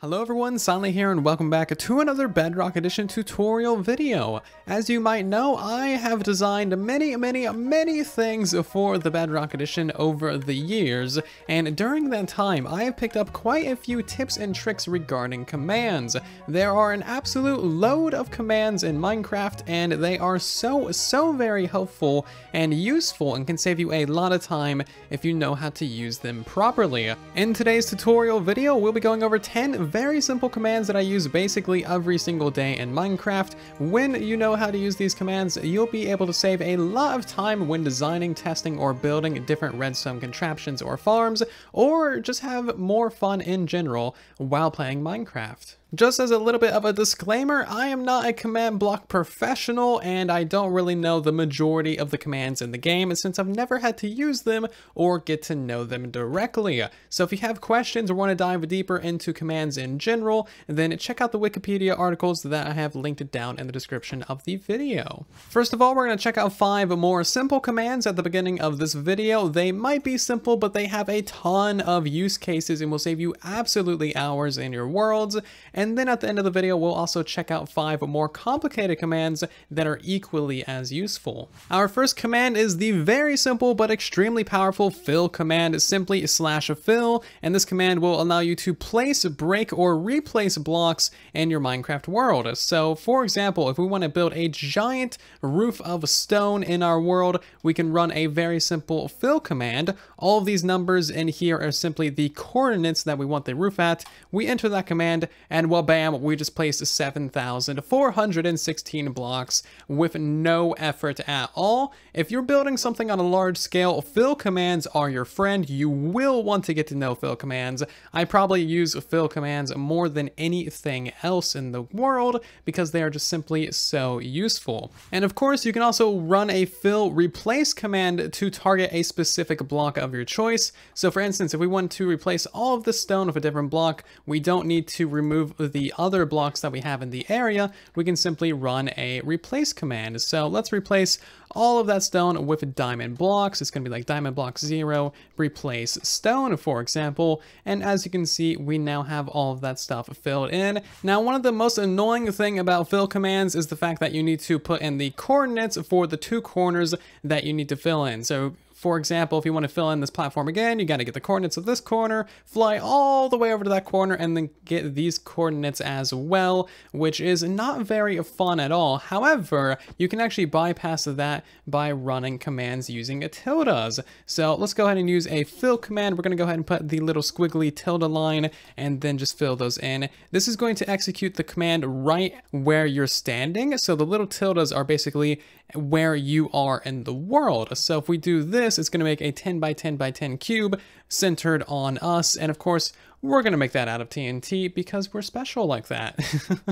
Hello everyone, Silent here and welcome back to another Bedrock Edition tutorial video. As you might know, I have designed many, many, many things for the Bedrock Edition over the years, and during that time, I have picked up quite a few tips and tricks regarding commands. There are an absolute load of commands in Minecraft, and they are so, so very helpful and useful and can save you a lot of time if you know how to use them properly. In today's tutorial video, we'll be going over 10 very simple commands that I use basically every single day in Minecraft. When you know how to use these commands, you'll be able to save a lot of time when designing, testing, or building different redstone contraptions or farms, or just have more fun in general while playing Minecraft. Just as a little bit of a disclaimer, I am not a command block professional and I don't really know the majority of the commands in the game since I've never had to use them or get to know them directly. So if you have questions or want to dive deeper into commands in general, then check out the Wikipedia articles that I have linked down in the description of the video. First of all, we're going to check out five more simple commands at the beginning of this video. They might be simple, but they have a ton of use cases and will save you absolutely hours in your worlds and then at the end of the video, we'll also check out five more complicated commands that are equally as useful. Our first command is the very simple but extremely powerful fill command, simply slash fill, and this command will allow you to place, break, or replace blocks in your Minecraft world. So for example, if we want to build a giant roof of stone in our world, we can run a very simple fill command. All of these numbers in here are simply the coordinates that we want the roof at. We enter that command and well, bam, we just placed 7,416 blocks with no effort at all. If you're building something on a large scale, fill commands are your friend. You will want to get to know fill commands. I probably use fill commands more than anything else in the world because they are just simply so useful. And of course, you can also run a fill replace command to target a specific block of your choice. So for instance, if we want to replace all of the stone with a different block, we don't need to remove the other blocks that we have in the area, we can simply run a replace command. So let's replace all of that stone with diamond blocks. It's going to be like diamond block zero, replace stone, for example. And as you can see, we now have all of that stuff filled in. Now, one of the most annoying thing about fill commands is the fact that you need to put in the coordinates for the two corners that you need to fill in. So for example, if you want to fill in this platform again, you got to get the coordinates of this corner, fly all the way over to that corner, and then get these coordinates as well, which is not very fun at all. However, you can actually bypass that by running commands using a tildes. So let's go ahead and use a fill command. We're going to go ahead and put the little squiggly tilde line and then just fill those in. This is going to execute the command right where you're standing. So the little tildes are basically where you are in the world. So if we do this, it's going to make a 10 by 10 by 10 cube centered on us. And of course, we're going to make that out of TNT because we're special like that.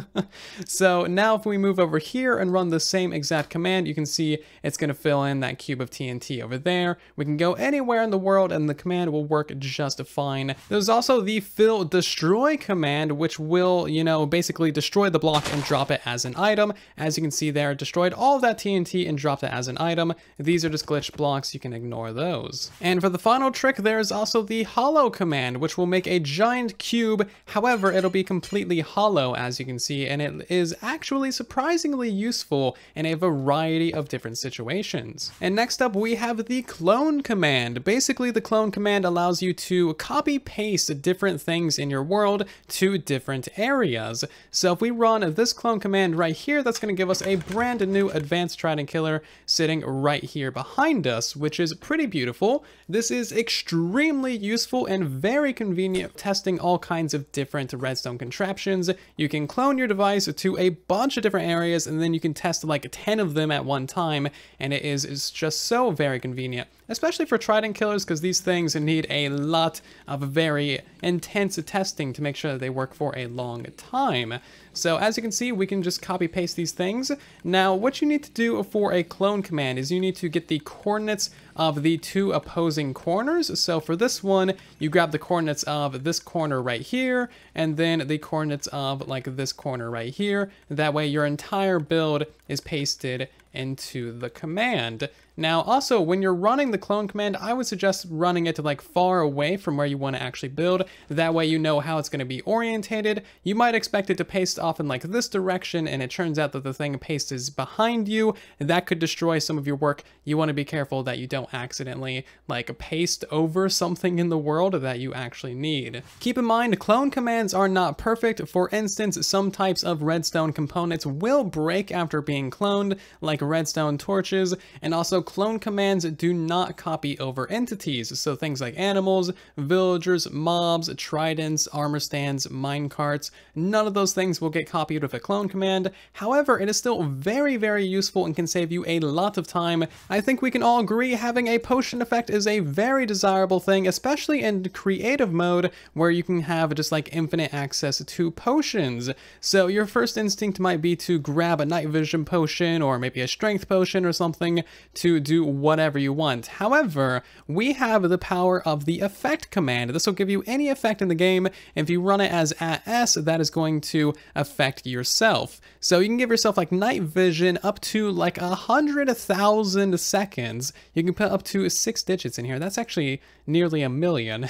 so now if we move over here and run the same exact command, you can see it's going to fill in that cube of TNT over there. We can go anywhere in the world and the command will work just fine. There's also the fill destroy command, which will, you know, basically destroy the block and drop it as an item. As you can see there, destroyed all of that TNT and dropped it as an item. These are just glitch blocks. You can ignore those. And for the final trick, there's also the hollow command, which will make a giant cube. However, it'll be completely hollow, as you can see, and it is actually surprisingly useful in a variety of different situations. And next up, we have the clone command. Basically, the clone command allows you to copy paste different things in your world to different areas. So if we run this clone command right here, that's going to give us a brand new advanced trident killer sitting right here behind us, which is pretty beautiful. This is extremely useful and very convenient testing all kinds of different redstone contraptions. You can clone your device to a bunch of different areas and then you can test like 10 of them at one time and it is, is just so very convenient, especially for trident killers because these things need a lot of very intense testing to make sure that they work for a long time. So as you can see, we can just copy paste these things. Now, what you need to do for a clone command is you need to get the coordinates of the two opposing corners. So for this one, you grab the coordinates of this corner right here, and then the coordinates of like this corner right here. That way your entire build is pasted into the command. Now, also, when you're running the clone command, I would suggest running it to like far away from where you want to actually build. That way you know how it's going to be orientated. You might expect it to paste off in like this direction, and it turns out that the thing pastes is behind you. That could destroy some of your work. You want to be careful that you don't accidentally like paste over something in the world that you actually need. Keep in mind, clone commands are not perfect. For instance, some types of redstone components will break after being cloned, like redstone torches, and also clone commands do not copy over entities, so things like animals, villagers, mobs, tridents, armor stands, minecarts, none of those things will get copied with a clone command. However, it is still very, very useful and can save you a lot of time. I think we can all agree having a potion effect is a very desirable thing, especially in creative mode where you can have just like infinite access to potions. So your first instinct might be to grab a night vision potion or maybe a strength potion or something to do whatever you want. However, we have the power of the effect command. This will give you any effect in the game. If you run it as S, that is going to affect yourself. So you can give yourself like night vision up to like a hundred thousand seconds. You can put up to six digits in here. That's actually nearly a million.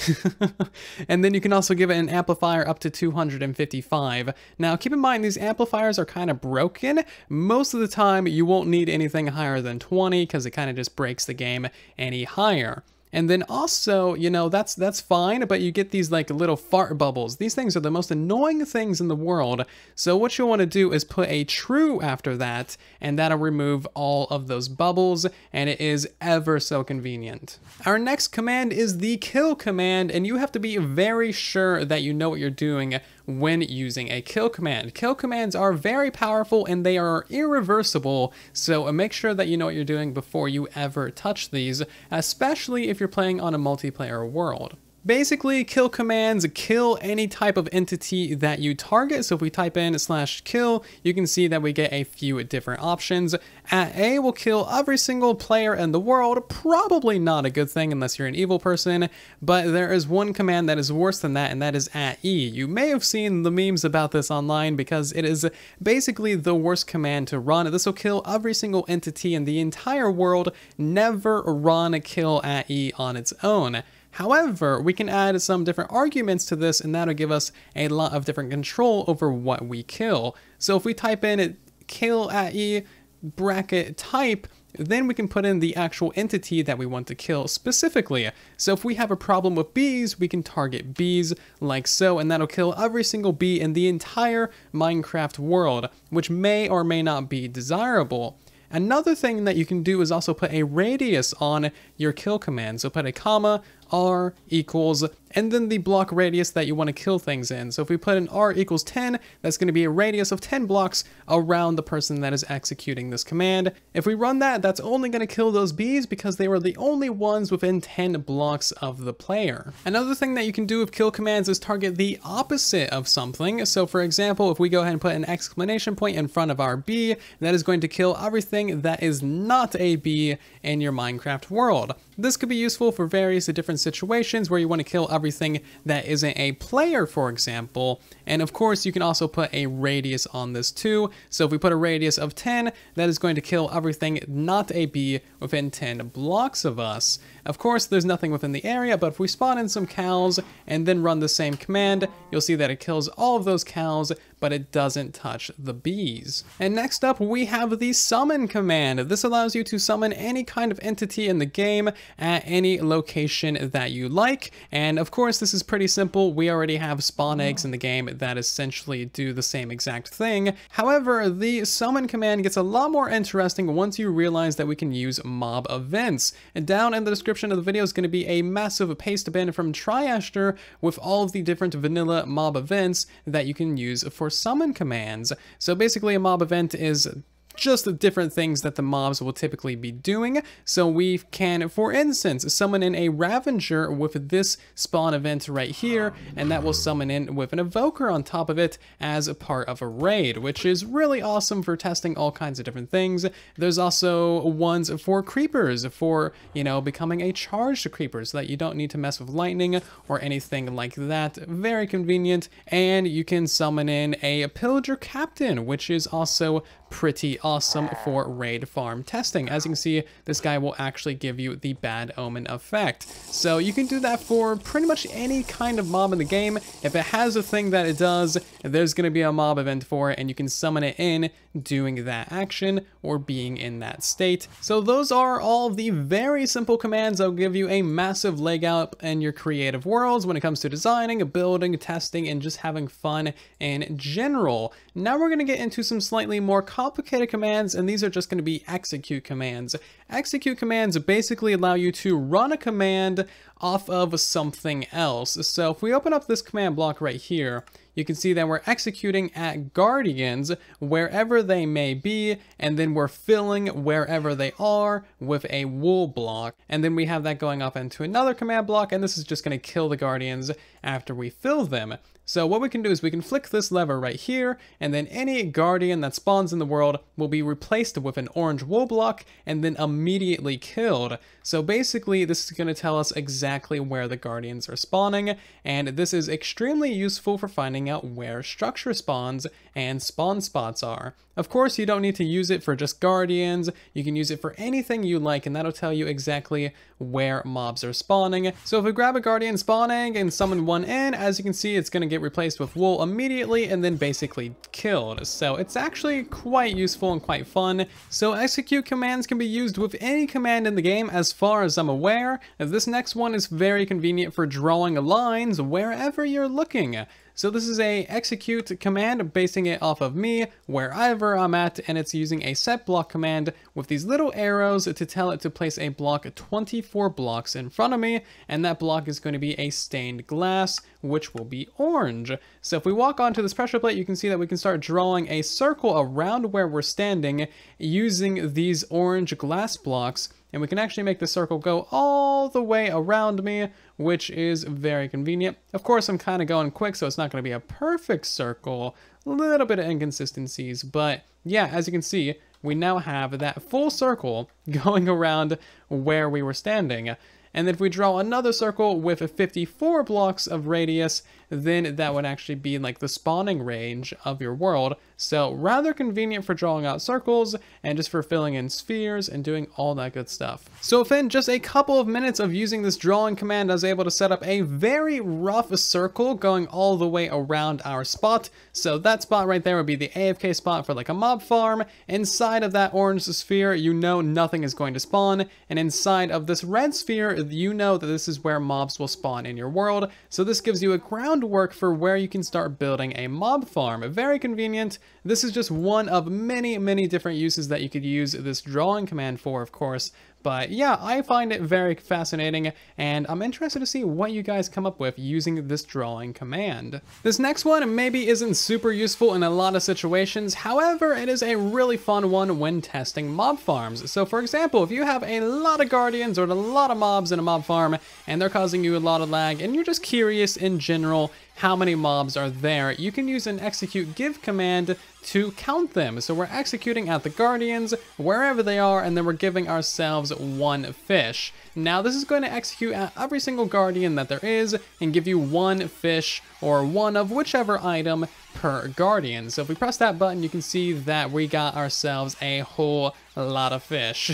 and then you can also give it an amplifier up to 255. Now keep in mind these amplifiers are kind of broken. Most of the time you won't need anything higher than 20 because it kind of just breaks the game any higher. And then also, you know, that's that's fine, but you get these like little fart bubbles. These things are the most annoying things in the world. So what you'll want to do is put a true after that, and that'll remove all of those bubbles, and it is ever so convenient. Our next command is the kill command, and you have to be very sure that you know what you're doing when using a kill command. Kill commands are very powerful and they are irreversible, so uh, make sure that you know what you're doing before you ever touch these, especially if you're playing on a multiplayer world. Basically, kill commands kill any type of entity that you target. So if we type in slash kill, you can see that we get a few different options. At A will kill every single player in the world. Probably not a good thing unless you're an evil person, but there is one command that is worse than that, and that is at E. You may have seen the memes about this online because it is basically the worst command to run. This will kill every single entity in the entire world. Never run a kill at E on its own. However, we can add some different arguments to this and that'll give us a lot of different control over what we kill. So if we type in kill at E bracket type, then we can put in the actual entity that we want to kill specifically. So if we have a problem with bees, we can target bees like so, and that'll kill every single bee in the entire Minecraft world, which may or may not be desirable. Another thing that you can do is also put a radius on your kill command. So put a comma, r equals, and then the block radius that you want to kill things in. So if we put an r equals 10, that's going to be a radius of 10 blocks around the person that is executing this command. If we run that, that's only going to kill those bees because they were the only ones within 10 blocks of the player. Another thing that you can do with kill commands is target the opposite of something. So for example, if we go ahead and put an exclamation point in front of our bee, that is going to kill everything that is not a bee in your Minecraft world. This could be useful for various different situations where you want to kill everything that isn't a player, for example. And of course, you can also put a radius on this too. So if we put a radius of 10, that is going to kill everything not a bee within 10 blocks of us. Of course, there's nothing within the area, but if we spawn in some cows and then run the same command, you'll see that it kills all of those cows, but it doesn't touch the bees. And next up, we have the summon command. This allows you to summon any kind of entity in the game at any location that you like. And of course, this is pretty simple. We already have spawn eggs in the game that essentially do the same exact thing. However, the summon command gets a lot more interesting once you realize that we can use mob events. And down in the description of the video is going to be a massive paste bin from Triaster with all of the different vanilla mob events that you can use for summon commands. So basically a mob event is just the different things that the mobs will typically be doing. So we can, for instance, summon in a Ravager with this spawn event right here, and that will summon in with an Evoker on top of it as a part of a raid, which is really awesome for testing all kinds of different things. There's also ones for creepers, for, you know, becoming a charged creeper so that you don't need to mess with lightning or anything like that. Very convenient. And you can summon in a Pillager Captain, which is also pretty awesome for raid farm testing. As you can see, this guy will actually give you the bad omen effect. So you can do that for pretty much any kind of mob in the game. If it has a thing that it does, there's going to be a mob event for it and you can summon it in doing that action or being in that state. So those are all the very simple commands that will give you a massive leg up in your creative worlds when it comes to designing, building, testing, and just having fun in general. Now we're going to get into some slightly more complicated commands, and these are just going to be execute commands. Execute commands basically allow you to run a command off of something else. So if we open up this command block right here, you can see that we're executing at guardians wherever they may be, and then we're filling wherever they are with a wool block. And then we have that going off into another command block, and this is just going to kill the guardians after we fill them. So what we can do is we can flick this lever right here, and then any guardian that spawns in the world will be replaced with an orange wool block and then immediately killed. So basically, this is going to tell us exactly where the guardians are spawning, and this is extremely useful for finding out where structure spawns and spawn spots are. Of course, you don't need to use it for just guardians, you can use it for anything you like, and that'll tell you exactly where mobs are spawning. So if we grab a guardian spawning and summon one in, as you can see, it's going to get replaced with wool immediately and then basically killed. So it's actually quite useful and quite fun. So execute commands can be used with any command in the game as far as I'm aware. This next one is very convenient for drawing lines wherever you're looking. So this is a execute command basing it off of me wherever I'm at and it's using a set block command with these little arrows to tell it to place a block 24 blocks in front of me and that block is going to be a stained glass which will be orange. So if we walk onto this pressure plate you can see that we can start drawing a circle around where we're standing using these orange glass blocks and we can actually make the circle go all the way around me, which is very convenient. Of course, I'm kind of going quick, so it's not going to be a perfect circle, a little bit of inconsistencies, but yeah, as you can see, we now have that full circle going around where we were standing. And if we draw another circle with 54 blocks of radius, then that would actually be like the spawning range of your world. So rather convenient for drawing out circles and just for filling in spheres and doing all that good stuff. So within just a couple of minutes of using this drawing command, I was able to set up a very rough circle going all the way around our spot. So that spot right there would be the AFK spot for like a mob farm. Inside of that orange sphere, you know nothing is going to spawn. And inside of this red sphere, you know that this is where mobs will spawn in your world. So this gives you a groundwork for where you can start building a mob farm. Very convenient. This is just one of many, many different uses that you could use this drawing command for, of course, but yeah, I find it very fascinating, and I'm interested to see what you guys come up with using this drawing command. This next one maybe isn't super useful in a lot of situations, however, it is a really fun one when testing mob farms. So for example, if you have a lot of guardians or a lot of mobs in a mob farm, and they're causing you a lot of lag, and you're just curious in general how many mobs are there, you can use an execute give command to count them. So we're executing at the guardians, wherever they are, and then we're giving ourselves one fish. Now this is going to execute at every single guardian that there is and give you one fish or one of whichever item per guardian. So if we press that button, you can see that we got ourselves a whole lot of fish.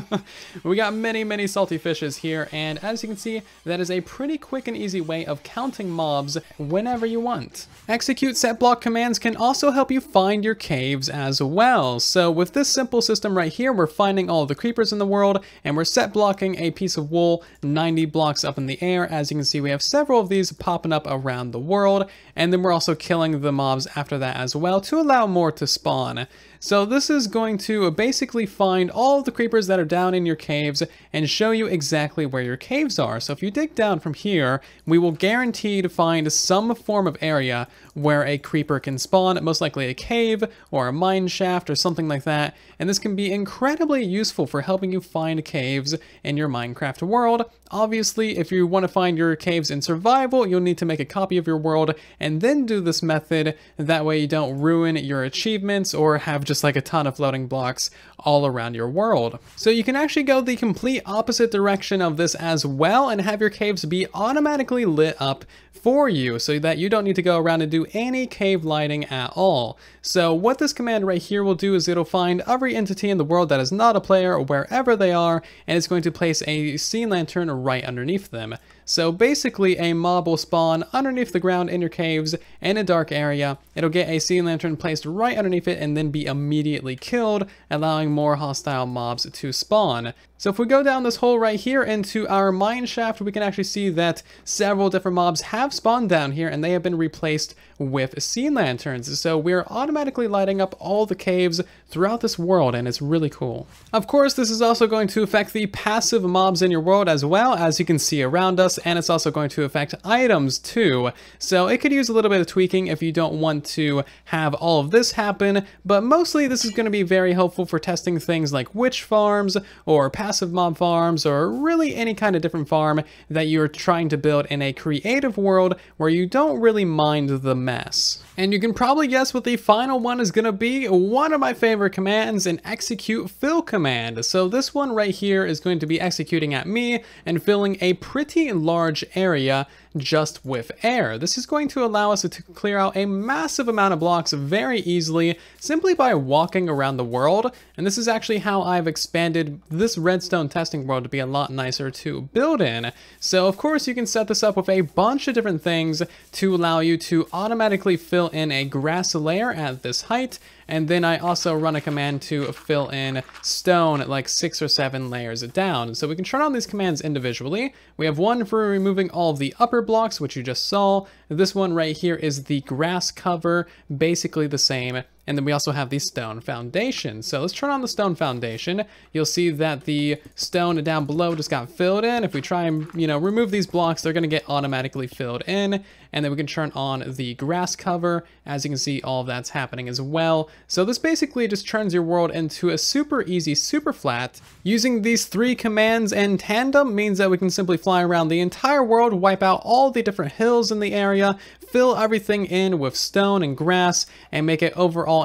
we got many, many salty fishes here, and as you can see, that is a pretty quick and easy way of counting mobs whenever you want. Execute set block commands can also help you find your caves as well. So with this simple system right here, we're finding all the creepers in the world, and we're set blocking a piece of wool 90 blocks up in the air. As you can see, we have several of these popping up around the world, and then we're also killing the mobs after that as well to allow more to spawn. So this is going to basically find all the creepers that are down in your caves and show you exactly where your caves are. So if you dig down from here, we will guarantee to find some form of area where a creeper can spawn, most likely a cave or a mine shaft or something like that. And this can be incredibly useful for helping you find caves in your Minecraft world. Obviously, if you want to find your caves in survival, you'll need to make a copy of your world and then do this method. That way you don't ruin your achievements or have just like a ton of floating blocks all around your world. So you can actually go the complete opposite direction of this as well and have your caves be automatically lit up for you so that you don't need to go around and do any cave lighting at all. So what this command right here will do is it'll find every entity in the world that is not a player wherever they are and it's going to place a sea lantern right underneath them. So basically a mob will spawn underneath the ground in your caves in a dark area. It'll get a sea lantern placed right underneath it and then be immediately killed, allowing more hostile mobs to spawn. So if we go down this hole right here into our mine shaft, we can actually see that several different mobs have spawned down here and they have been replaced with sea lanterns. So we're automatically lighting up all the caves throughout this world and it's really cool. Of course, this is also going to affect the passive mobs in your world as well as you can see around us and it's also going to affect items too. So it could use a little bit of tweaking if you don't want to have all of this happen, but mostly this is going to be very helpful for testing things like witch farms or passive mob farms or really any kind of different farm that you're trying to build in a creative world where you don't really mind the mess. And you can probably guess what the final one is going to be, one of my favorite commands, an execute fill command. So this one right here is going to be executing at me and filling a pretty large area just with air. This is going to allow us to clear out a massive amount of blocks very easily simply by walking around the world. And this is actually how I've expanded this redstone testing world to be a lot nicer to build in. So of course you can set this up with a bunch of different things to allow you to automatically fill in a grass layer at this height and then I also run a command to fill in stone like six or seven layers down. So we can turn on these commands individually. We have one for removing all of the upper blocks, which you just saw. This one right here is the grass cover, basically the same. And then we also have the stone foundation. So let's turn on the stone foundation. You'll see that the stone down below just got filled in. If we try and, you know, remove these blocks, they're gonna get automatically filled in. And then we can turn on the grass cover. As you can see, all of that's happening as well. So this basically just turns your world into a super easy, super flat. Using these three commands in tandem means that we can simply fly around the entire world, wipe out all the different hills in the area, fill everything in with stone and grass, and make it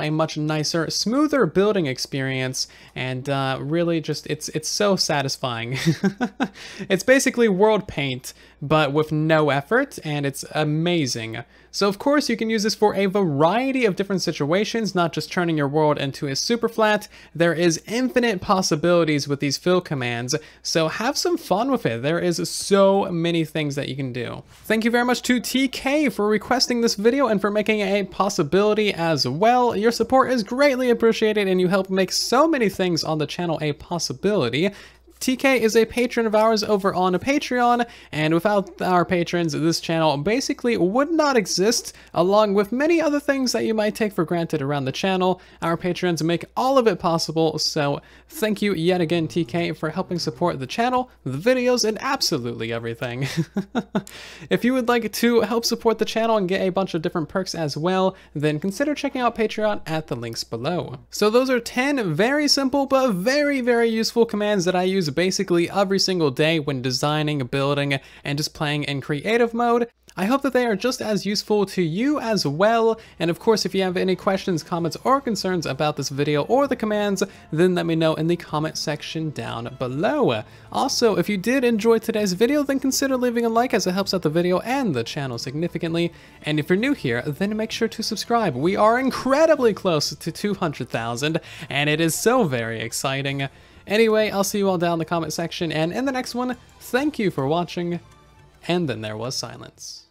a much nicer, smoother building experience. And uh, really just, it's, it's so satisfying. it's basically world paint, but with no effort, and it's amazing. So of course you can use this for a variety of different situations, not just turning your world into a super flat. There is infinite possibilities with these fill commands, so have some fun with it. There is so many things that you can do. Thank you very much to TK for requesting this video and for making it a possibility as well. Your support is greatly appreciated and you help make so many things on the channel a possibility. TK is a patron of ours over on Patreon, and without our patrons, this channel basically would not exist, along with many other things that you might take for granted around the channel. Our patrons make all of it possible, so thank you yet again, TK, for helping support the channel, the videos, and absolutely everything. if you would like to help support the channel and get a bunch of different perks as well, then consider checking out Patreon at the links below. So those are 10 very simple but very, very useful commands that I use basically every single day when designing, a building, and just playing in creative mode. I hope that they are just as useful to you as well, and of course if you have any questions, comments, or concerns about this video or the commands, then let me know in the comment section down below. Also, if you did enjoy today's video, then consider leaving a like as it helps out the video and the channel significantly, and if you're new here, then make sure to subscribe. We are incredibly close to 200,000, and it is so very exciting. Anyway, I'll see you all down in the comment section, and in the next one, thank you for watching, and then there was silence.